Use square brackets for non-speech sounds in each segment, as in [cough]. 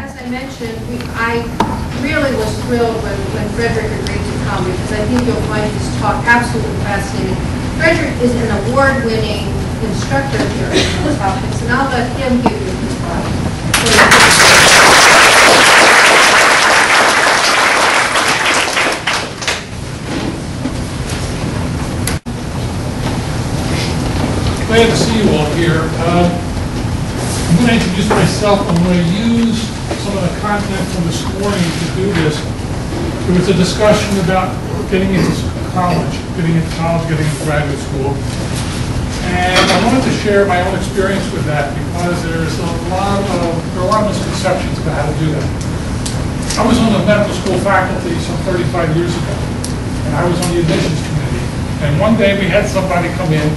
As I mentioned, we- I really was thrilled when when Fredric agreed to come, because I think you'll find his talk absolutely fascinating. Fredric is an award-winning instructor here on these topics, and I'll let him give you his talk. Glad to see you all here. Uh, I'm going to introduce myself. I'm going to use some of the content from this morning to do this. There was a discussion about getting into college, getting into college, getting into graduate school. And I wanted to share my own experience with that because there's a lot of, there are a lot of misconceptions about how to do that. I was on the medical school faculty some 35 years ago, and I was on the admissions committee. And one day we had somebody come in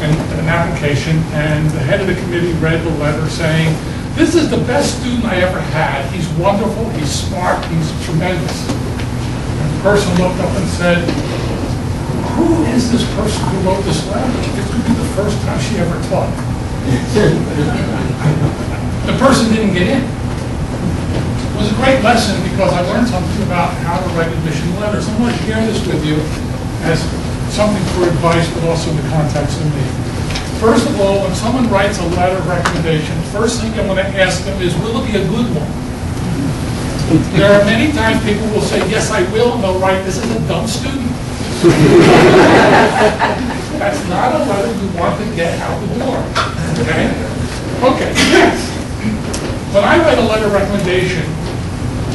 and an application, and the head of the committee read the letter saying, "This is the best student I ever had. He's wonderful, he's smart, he's tremendous." And the person looked up and said, "Who is this person who wrote this letter? This could be the first time she ever taught." [laughs] The person didn't get in. It was a great lesson because I learned something about how to write admission letters. I want to share this with you as something for advice, but also in the context of me. First of all, when someone writes a letter of recommendation, first thing I'm going to ask them is, will it be a good one? There are many times people will say, yes, I will, and they'll write, this is a dumb student. That's not a letter you want to get out the door, okay? Okay, next. When I write a letter of recommendation,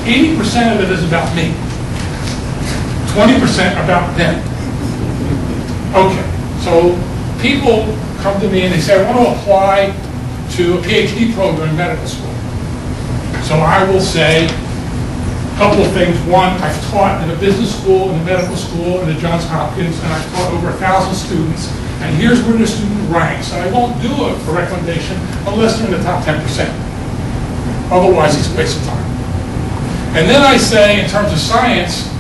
80% of it is about me. 20% about them. Okay, so people come to me and they say, I want to apply to a PhD program in medical school. So I will say a couple of things. One, I've taught in a business school, in a medical school, in the Johns Hopkins, and I've taught over a thousand students. And here's where the student ranks. And I won't do a a recommendation unless they're in the top 10%. Otherwise, it's a waste of time. And then I say, in terms of science,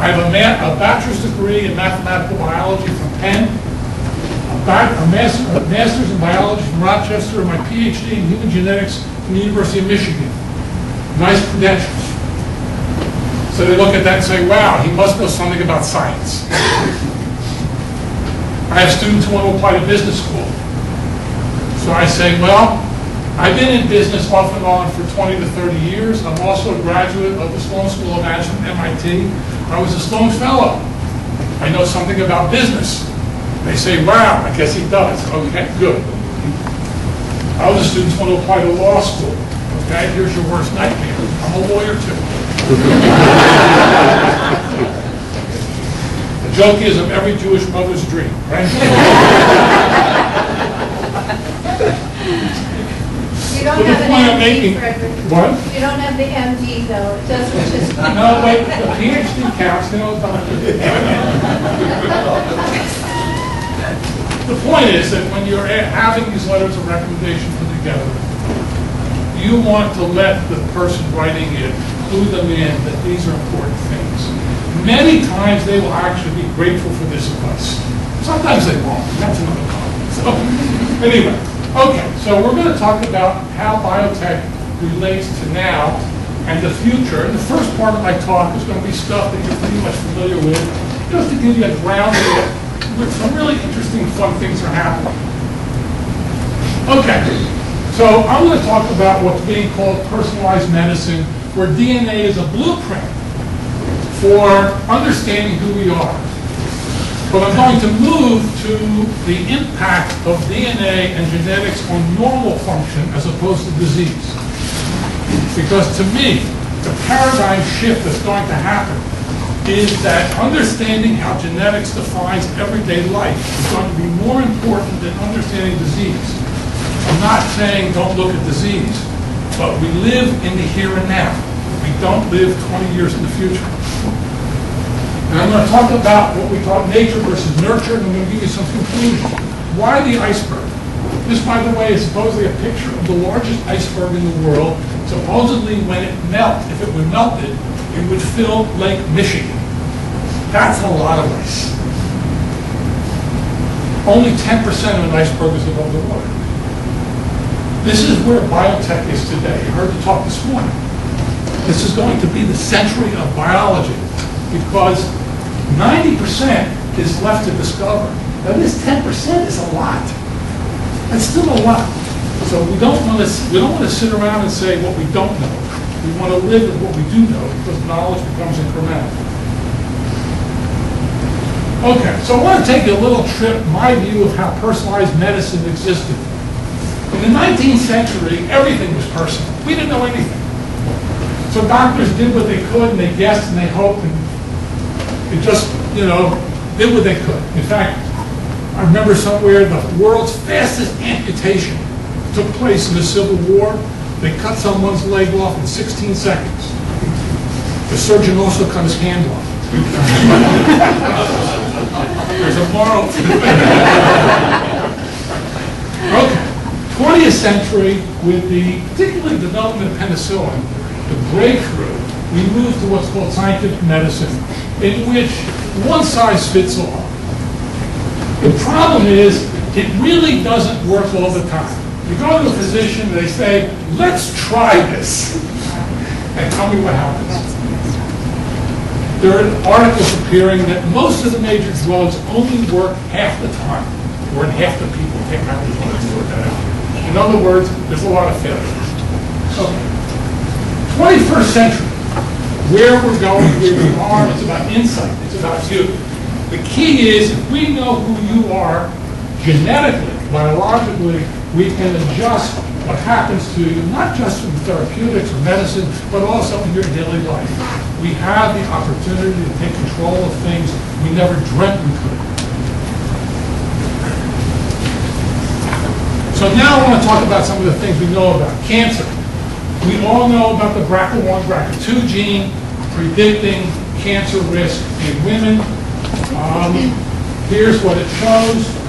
I have a a bachelor's degree in mathematical biology from Penn, a a master- master's in biology from Rochester, and my PhD in human genetics from the University of Michigan. Nice credentials. So they look at that and say, wow, he must know something about science. I have students who want to apply to business school. So I say, well, I've been in business off and on for 20 to 30 years. I'm also a graduate of the Sloan School of Management, MIT. I was a Sloan Fellow. I know something about business. They say, wow, I guess he does. Okay, good. Other students want to apply to law school. Okay, here's your worst nightmare. I'm a lawyer too. [laughs] The joke is of every Jewish mother's dream, right? You don't have an making- MD, Fredric. What? You don't have the MD, though. It doesn't [laughs] just... No, wait, the PhD counts, not. [laughs] The point is that when you're having these letters of recommendation put together, you want to let the person writing it clue them in that these are important things. Many times, they will actually be grateful for this advice. Sometimes they won't, that's another comment. So, anyway, okay, so we're going to talk about how biotech relates to now and the future. And the first part of my talk is going to be stuff that you're pretty much familiar with, just to give you a grounding some really interesting, fun things are happening. Okay, so I'm going to talk about what's being called personalized medicine, where DNA is a blueprint for understanding who we are. But I'm going to move to the impact of DNA and genetics on normal function as opposed to disease. Because to me, the paradigm shift that's going to happen is that understanding how genetics defines everyday life is going to be more important than understanding disease. I'm not saying don't look at disease, but we live in the here and now. We don't live 20 years in the future. And I'm going to talk about what we call nature versus nurture, and I'm going to give you some conclusions. Why the iceberg? This, by the way, is supposedly a picture of the largest iceberg in the world. Supposedly, when it melts, if it were melted, it would fill Lake Michigan. That's a lot of ice. Only 10% of an iceberg is above the water. This is where biotech is today. You heard the talk this morning. this is going to be the century of biology because 90% is left to discover. Now, this 10% is a lot. It's still a lot. So we don't want to, we don't want to sit around and say what we don't know. We want to live with what we do know because knowledge becomes incremental. Okay, so I want to take a little trip, my view of how personalized medicine existed. In the 19th century, everything was personal. We didn't know anything. So doctors did what they could, and they guessed, and they hoped, and it just, you know, did what they could. In fact, I remember somewhere the world's fastest amputation took place in the Civil War. They cut someone's leg off in 16 seconds. The surgeon also cut his hand off. [laughs] There's a moral to it. [laughs] Okay. 20th century, with the particularly development of penicillin, the breakthrough, we moved to what's called scientific medicine, in which one size fits all. The problem is, it really doesn't work all the time. You go to a physician, they say, let's try this, and tell me what happens. There are articles appearing that most of the major drugs only work half the time, or in half the people take the drugs to work that out. In other words, there's a lot of failures. So, 21st century, where we're going, where we are, it's about insight, it's about you. The key is, if we know who you are genetically, biologically, we can adjust what happens to you, not just from therapeutics or medicine, but also in your daily life. We have the opportunity to take control of things we never dreamt we could. So now I want to talk about some of the things we know about. Cancer. We all know about the BRCA1, BRCA2 gene predicting cancer risk in women. Um, here's what it shows.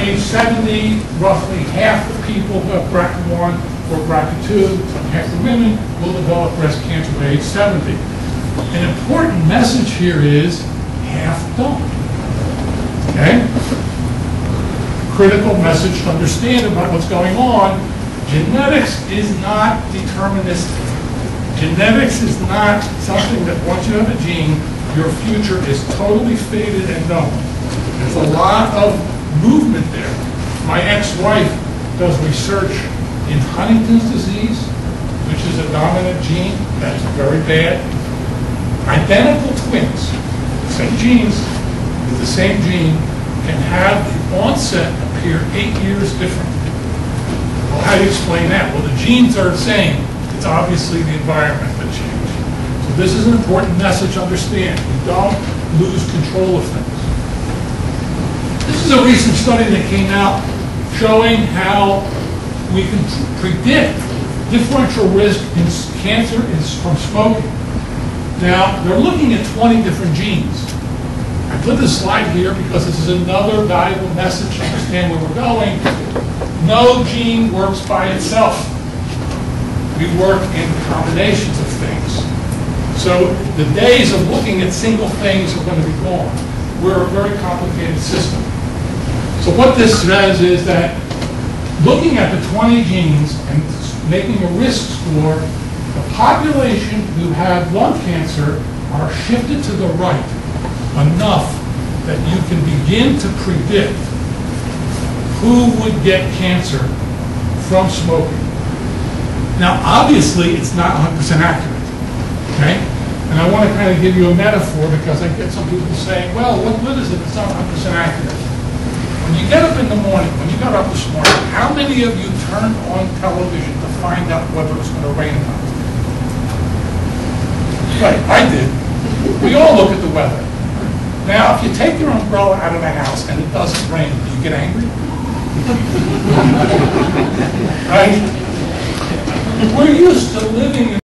Age 70, roughly half the people who have BRCA1 or BRCA2, half the women, will develop breast cancer by age 70. An important message here is half don't. Okay? Critical message to understand about what's going on. Genetics is not deterministic. Genetics is not something that once you have a gene, your future is totally fated and known. There's a lot of movement there. My ex-wife does research in Huntington's disease, which is a dominant gene. That's very bad. Identical twins, same genes, with the same gene, can have the onset appear eight years different. Well, how do you explain that? Well, the genes are the same. It's obviously the environment that changed. So this is an important message to understand. We don't lose control of things. Is a recent study that came out showing how we can predict differential risk in cancer from smoking. Now, they're looking at 20 different genes. I put this slide here because this is another valuable message to understand where we're going. No gene works by itself. We work in combinations of things. So the days of looking at single things are going to be gone. We're a very complicated system. So what this says is that looking at the 20 genes and making a risk score, the population who have lung cancer are shifted to the right enough that you can begin to predict who would get cancer from smoking. Now, obviously, it's not 100% accurate, okay? And I want to kind of give you a metaphor because I get some people saying, well, what good is it if it's not 100% accurate? When you get up in the morning, when you got up this morning, how many of you turned on television to find out whether it's going to rain or not? Right, I did. We all look at the weather. Now, if you take your umbrella out of the house and it doesn't rain, do you get angry? [laughs] right? We're used to living in